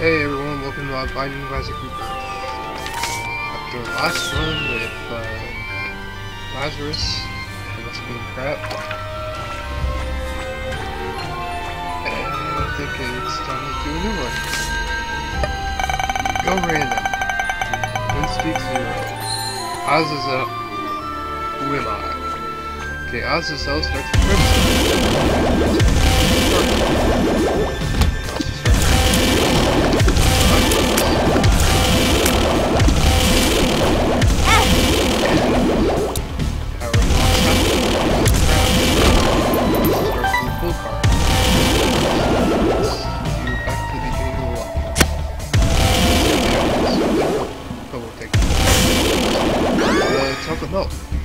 Hey everyone, welcome to uh, Binding of Isaac Rebirth. After the last run with uh, Lazarus, and us being crap, and I think it's time to do a new one. Go random. Speak zero. Azazel. Who am I? Okay, Azazel starts the う